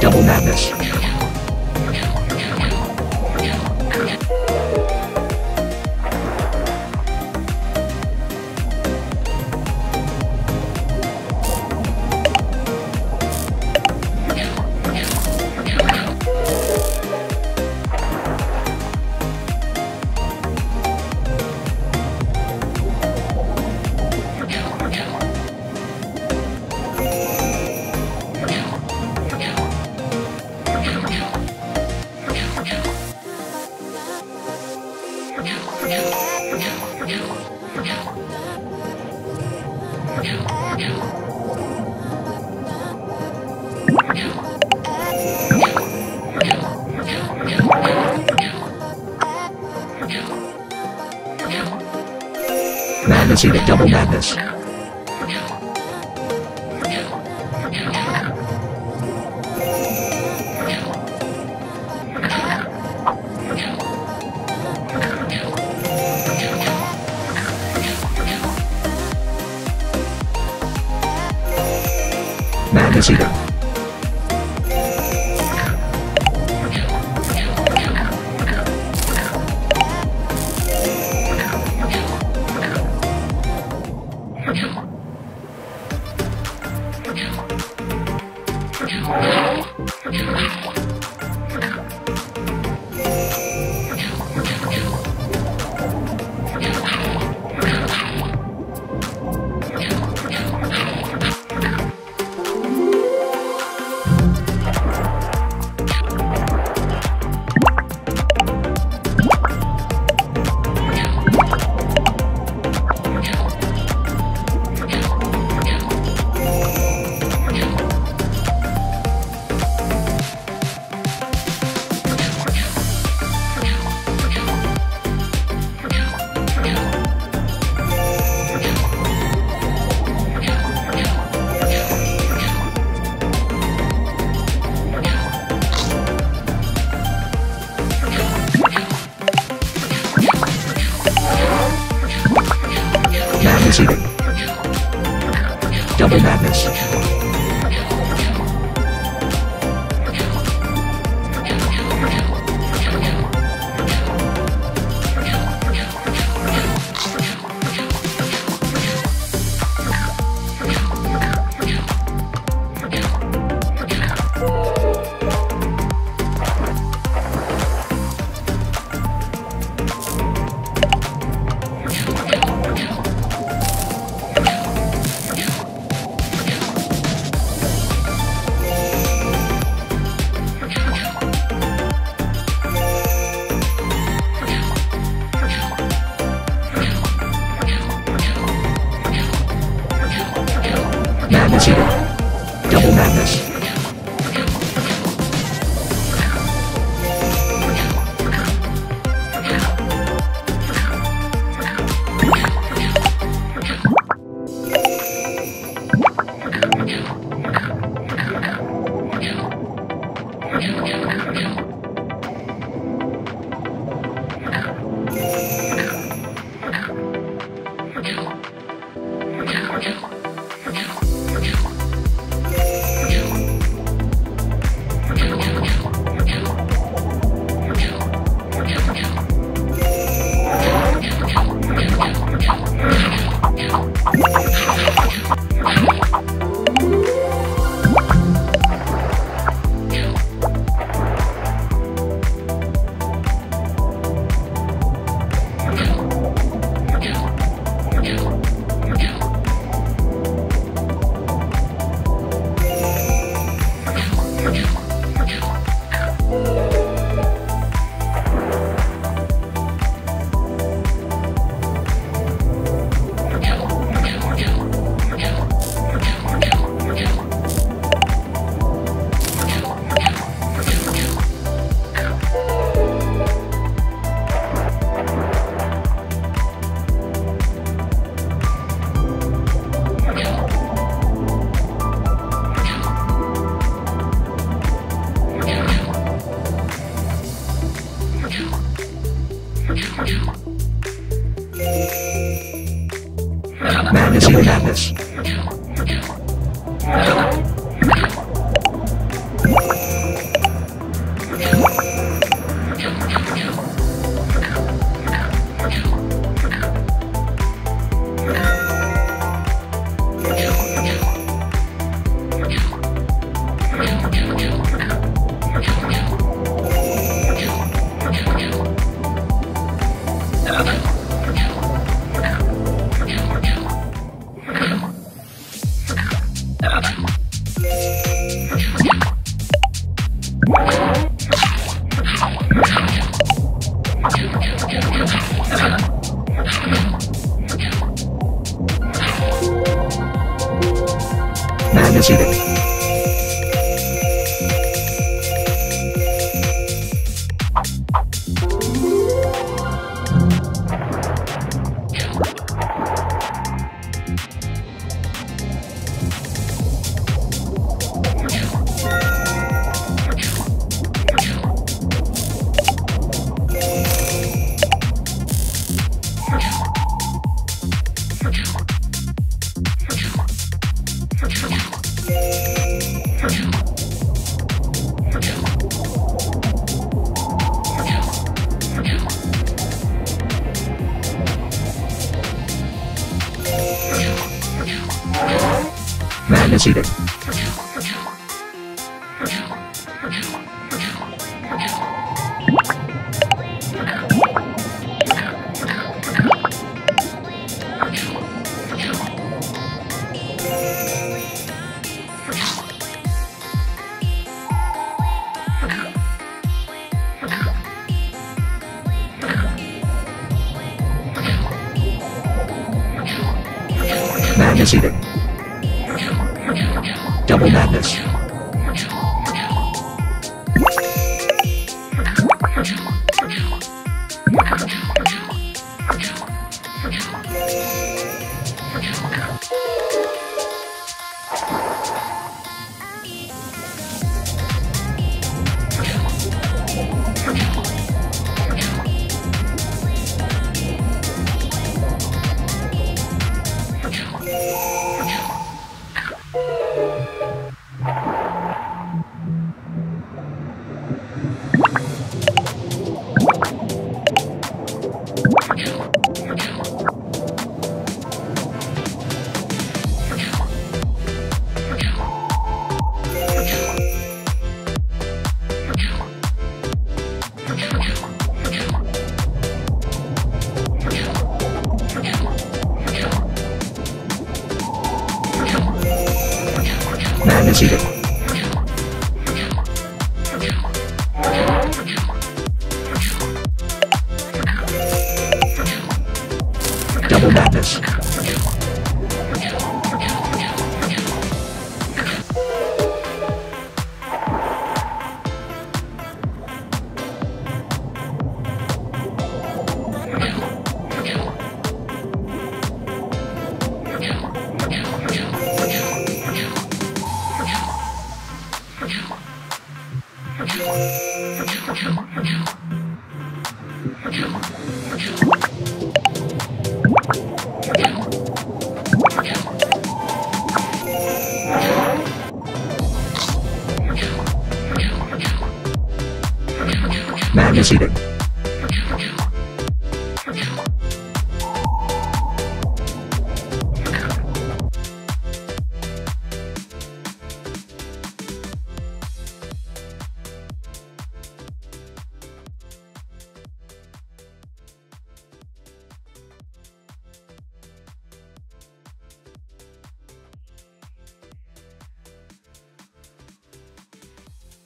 Double Madness. Madness Eating Double. Madness しいです。Magazine. Double madness. Magazine. Automatisk.